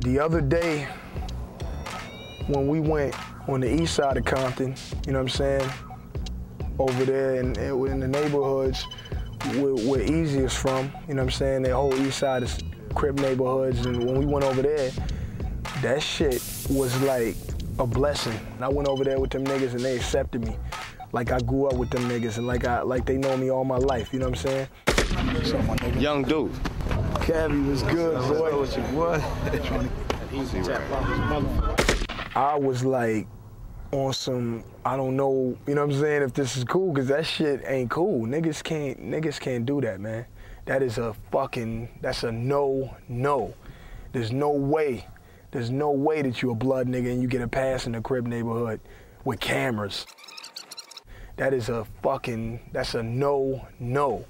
The other day, when we went on the east side of Compton, you know what I'm saying? Over there in, in the neighborhoods where, where Eazy is from, you know what I'm saying? The whole east side is Crip neighborhoods. And when we went over there, that shit was like a blessing. And I went over there with them niggas and they accepted me. Like I grew up with them niggas and like I like they know me all my life, you know what I'm saying? So my nigga. Young dude. Cavi was good, boy. What you what? I was like on some I don't know, you know what I'm saying, if this is cool, cause that shit ain't cool. Niggas can't niggas can't do that, man. That is a fucking that's a no no. There's no way. There's no way that you a blood nigga and you get a pass in the Crip neighborhood with cameras. That is a fucking that's a no no.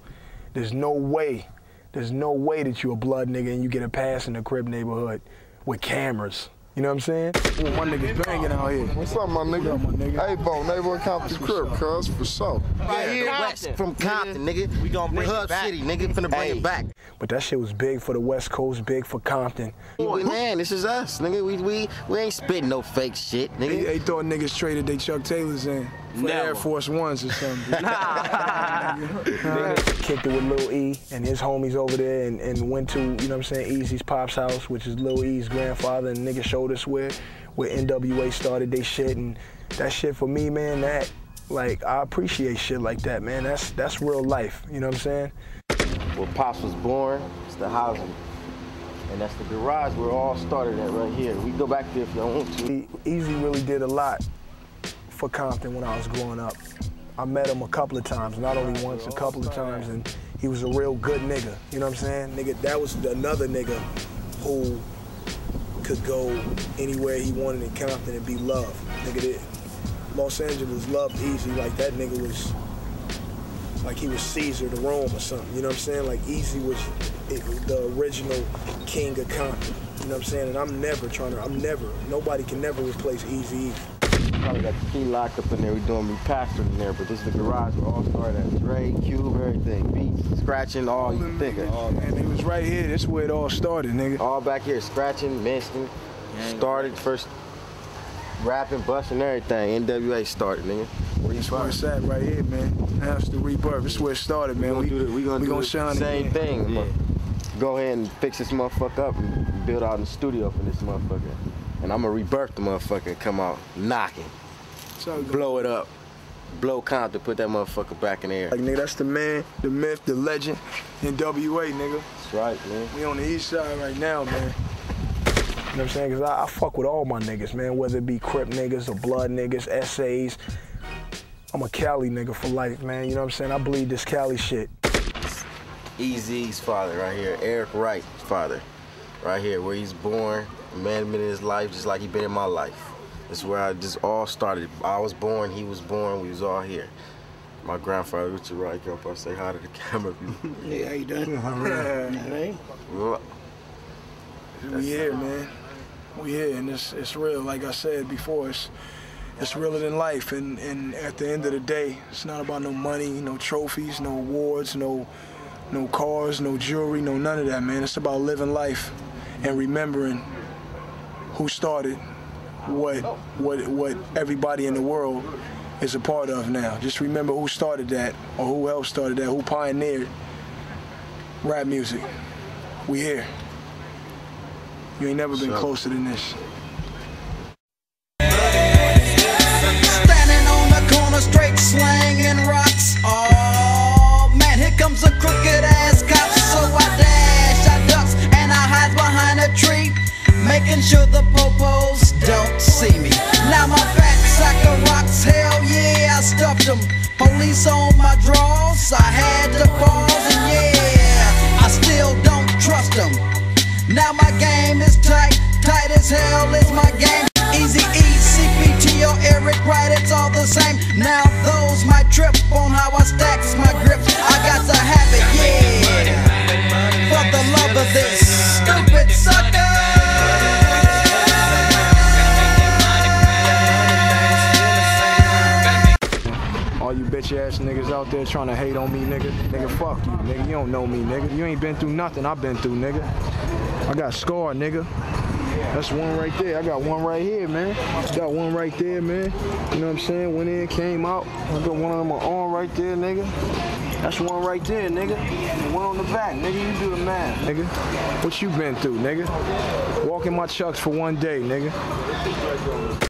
There's no way. There's no way that you a blood nigga and you get a pass in the Crip neighborhood with cameras. You know what I'm saying? Ooh, my niggas banging out here. What's up, my nigga? What up, my nigga? Hey, Bo, neighborhood Compton Crip, cuz, for sure. Right here, west from Compton, nigga. We gonna bring Hub City, nigga. Finna bring it back. But that shit was big for the West Coast, big for Compton. Man, this is us, nigga. We we we ain't spitting no fake shit, They, nigga. they thought niggas traded they Chuck Taylors in for Never. Air Force Ones or something. Kicked it with Lil E and his homies over there and, and went to, you know what I'm saying, Eazy's Pop's house, which is Lil E's grandfather, and niggas showed us where, where NWA started they shit. And that shit for me, man, that, like, I appreciate shit like that, man. That's that's real life, you know what I'm saying? Where Pops was born, it's the housing. And that's the garage where it all started at right here. We can go back there if y'all want to. Eazy really did a lot for Compton when I was growing up. I met him a couple of times, not only once, a couple of times, and he was a real good nigga. You know what I'm saying? Nigga, that was another nigga who could go anywhere he wanted in Compton and be loved. Nigga, that Los Angeles loved Eazy like that nigga was like he was Caesar to Rome or something. You know what I'm saying? Like Eazy was the original king of Compton. You know what I'm saying? And I'm never trying to. I'm never. Nobody can never replace Eazy. Probably got the key locked up in there. We doing repastoring in there, but this is the garage where all started at. Dre, Cube, everything. Beats, scratching, all you think of. Oh man, it was right here. This is where it all started, nigga. All back here, scratching, mentioning. Started first rapping, busting, everything. NWA started, nigga. That's where it's at right here, man. That's the rebirth. This is where it started, man. We gonna do the, we gonna do the same thing. Yeah. Go ahead and fix this motherfucker up and build out a studio for this motherfucker. And I'm gonna rebirth the motherfucker and come out knocking, So, blow it up, blow Compton, put that motherfucker back in the air. like, nigga, that's the man, the myth, the legend, NWA, nigga. That's right, man. We on the east side right now, man. You know what I'm saying? Cause I, I fuck with all my niggas, man. Whether it be Crip niggas or Blood niggas, essays. I'm a Cali nigga for life, man. You know what I'm saying? I believe this Cali shit. Eazy's father right here, Eric Wright's father, right here, where he's born, a man been in his life just like he been in my life. This is where I just all started. I was born, he was born, we was all here. My grandfather, Richard Wright, come up, I say hi to the camera. Yeah, how you doing? All right. Well, We here, man. We here, and it's it's real. Like I said before, it's it's realer than life. And and at the end of the day, it's not about no money, no trophies, no awards, no no cars, no jewelry, no none of that, man. It's about living life and remembering who started what what what everybody in the world is a part of now. Just remember who started that or who else started that, who pioneered rap music. We here. You ain't never been closer than this. Police on my draws, I had to pause, and yeah, I still don't trust them. Now my game is tight, tight as hell is my game. Eazy E, CPT or Eric Wright, it's all the same. Now those might trip on how I stacks my bitch ass niggas out there trying to hate on me, nigga. Nigga, fuck you, nigga. You don't know me, nigga. You ain't been through nothing I've been through, nigga. I got scar, nigga. That's one right there. I got one right here, man. Got one right there, man. You know what I'm saying? Went in, came out. I got one on my arm right there, nigga. That's one right there, nigga. One on the back, nigga. You do the math, nigga. What you been through, nigga? Walking my chucks for one day, nigga.